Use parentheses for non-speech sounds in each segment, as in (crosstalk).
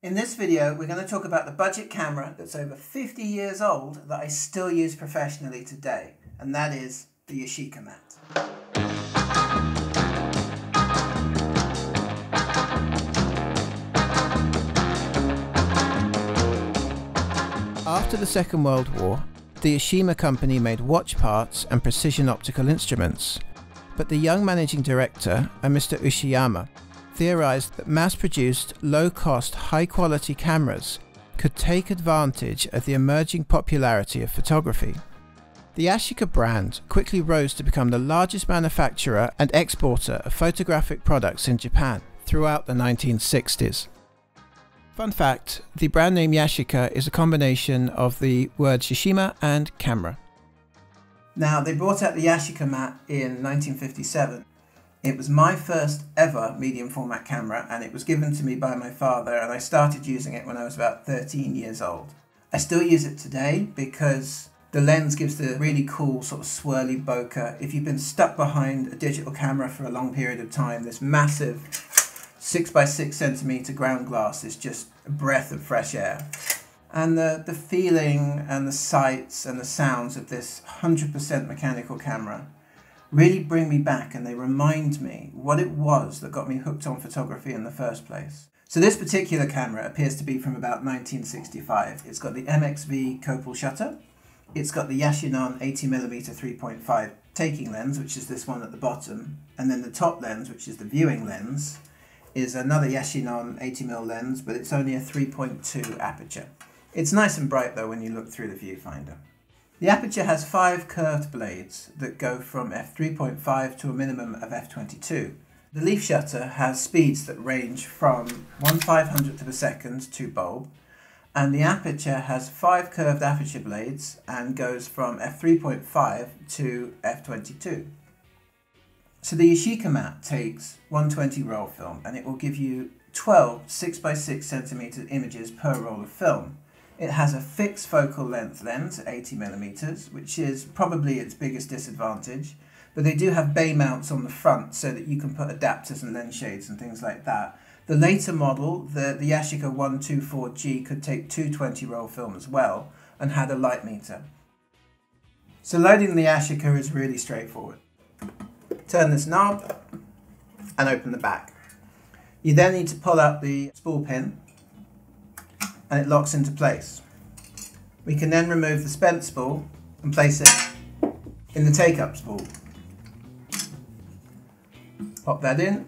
In this video, we're going to talk about the budget camera that's over 50 years old that I still use professionally today, and that is the Yashica mat. After the Second World War, the Yashica company made watch parts and precision optical instruments, but the young managing director, a Mr. Uchiyama, theorized that mass-produced, low-cost, high-quality cameras could take advantage of the emerging popularity of photography. The Yashica brand quickly rose to become the largest manufacturer and exporter of photographic products in Japan throughout the 1960s. Fun fact, the brand name Yashica is a combination of the word Yashima and camera. Now, they brought out the Yashica mat in 1957 it was my first ever medium format camera and it was given to me by my father and I started using it when I was about 13 years old. I still use it today because the lens gives the really cool sort of swirly bokeh. If you've been stuck behind a digital camera for a long period of time, this massive 6 by 6 centimeter ground glass is just a breath of fresh air. And the, the feeling and the sights and the sounds of this 100% mechanical camera really bring me back and they remind me what it was that got me hooked on photography in the first place. So this particular camera appears to be from about 1965. It's got the MXV Copal shutter. It's got the Yashinon 80mm 3.5 taking lens, which is this one at the bottom. And then the top lens, which is the viewing lens, is another Yashinon 80mm lens, but it's only a 3.2 aperture. It's nice and bright though when you look through the viewfinder. The aperture has five curved blades that go from f3.5 to a minimum of f22. The leaf shutter has speeds that range from 1 500th of a second to bulb, and the aperture has five curved aperture blades and goes from f3.5 to f22. So the Yashica mat takes 120 roll film and it will give you 12 6x6 centimeter images per roll of film. It has a fixed focal length lens, 80 millimeters, which is probably its biggest disadvantage. But they do have bay mounts on the front so that you can put adapters and lens shades and things like that. The later model, the, the Yashica 124G, could take 220 roll film as well and had a light meter. So loading the Yashica is really straightforward. Turn this knob and open the back. You then need to pull out the spool pin and it locks into place. We can then remove the spent spool and place it in the take-up spool. Pop that in.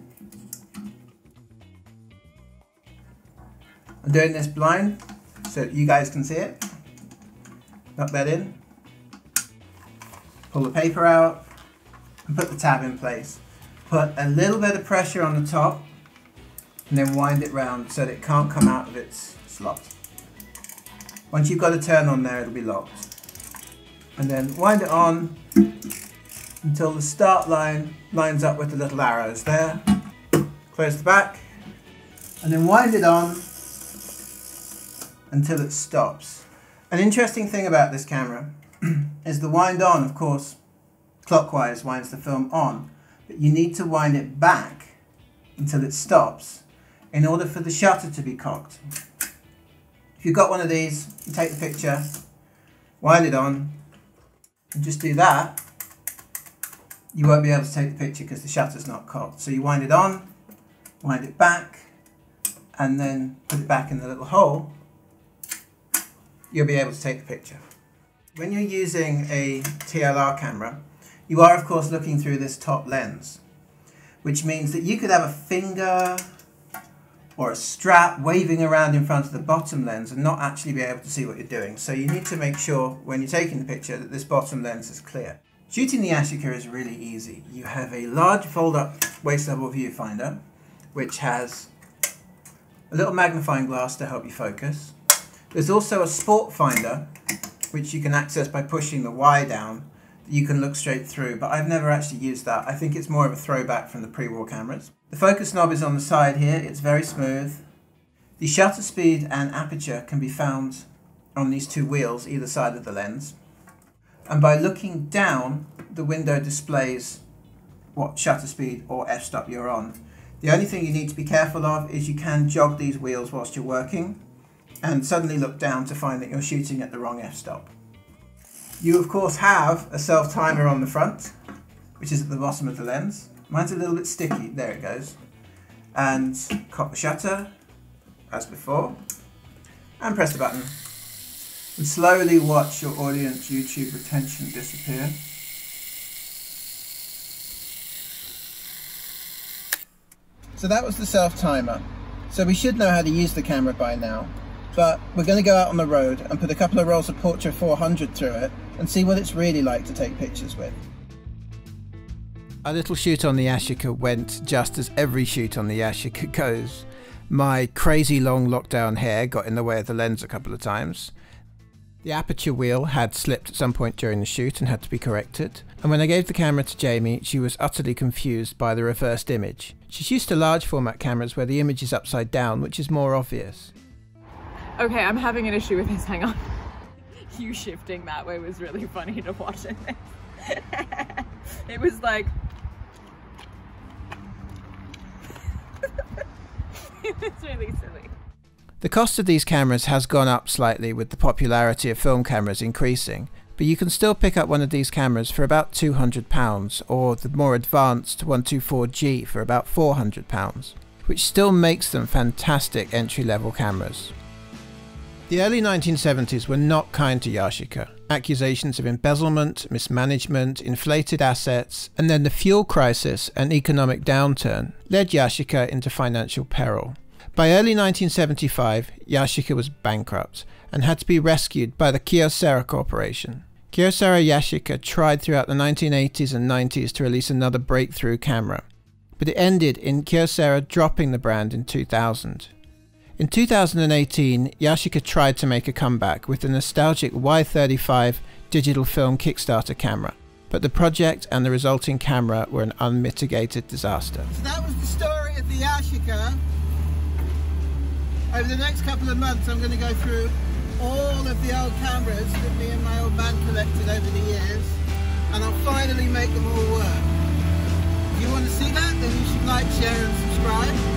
I'm doing this blind so you guys can see it. Knock that in. Pull the paper out and put the tab in place. Put a little bit of pressure on the top and then wind it round so that it can't come out of its Once you've got a turn on there, it'll be locked. And then wind it on until the start line lines up with the little arrows there. Close the back. And then wind it on until it stops. An interesting thing about this camera (clears throat) is the wind on, of course, clockwise winds the film on, but you need to wind it back until it stops in order for the shutter to be cocked. If you've got one of these, you take the picture, wind it on, and just do that, you won't be able to take the picture because the shutter's not cocked. So you wind it on, wind it back, and then put it back in the little hole, you'll be able to take the picture. When you're using a TLR camera, you are of course looking through this top lens, which means that you could have a finger or a strap waving around in front of the bottom lens and not actually be able to see what you're doing. So you need to make sure when you're taking the picture that this bottom lens is clear. Shooting the Yashica is really easy. You have a large fold-up waist level viewfinder which has a little magnifying glass to help you focus. There's also a sport finder which you can access by pushing the Y down you can look straight through, but I've never actually used that. I think it's more of a throwback from the pre-war cameras. The focus knob is on the side here, it's very smooth. The shutter speed and aperture can be found on these two wheels either side of the lens. And by looking down, the window displays what shutter speed or f-stop you're on. The only thing you need to be careful of is you can jog these wheels whilst you're working and suddenly look down to find that you're shooting at the wrong f-stop. You of course have a self timer on the front, which is at the bottom of the lens. Mine's a little bit sticky, there it goes. And cock the shutter, as before, and press the button. And slowly watch your audience YouTube retention disappear. So that was the self timer. So we should know how to use the camera by now. But we're going to go out on the road and put a couple of rolls of Portra 400 through it and see what it's really like to take pictures with. Our little shoot on the Yashica went just as every shoot on the Yashica (laughs) goes. My crazy long lockdown hair got in the way of the lens a couple of times. The aperture wheel had slipped at some point during the shoot and had to be corrected. And when I gave the camera to Jamie, she was utterly confused by the reversed image. She's used to large format cameras where the image is upside down, which is more obvious. Okay, I'm having an issue with this. Hang on. (laughs) You shifting that way was really funny to watch (laughs) it was like. (laughs) it was really silly. The cost of these cameras has gone up slightly with the popularity of film cameras increasing, but you can still pick up one of these cameras for about £200 or the more advanced 124G for about £400, which still makes them fantastic entry level cameras. The early 1970s were not kind to Yashica. Accusations of embezzlement, mismanagement, inflated assets, and then the fuel crisis and economic downturn led Yashica into financial peril. By early 1975, Yashica was bankrupt and had to be rescued by the Kyocera Corporation. Kyocera Yashica tried throughout the 1980s and 90s to release another breakthrough camera, but it ended in Kyocera dropping the brand in 2000. In 2018, Yashica tried to make a comeback with the nostalgic Y35 digital film Kickstarter camera, but the project and the resulting camera were an unmitigated disaster. So that was the story of the Yashica. Over the next couple of months, I'm going to go through all of the old cameras that me and my old band collected over the years, and I'll finally make them all work. If you want to see that, then you should like, share, and subscribe.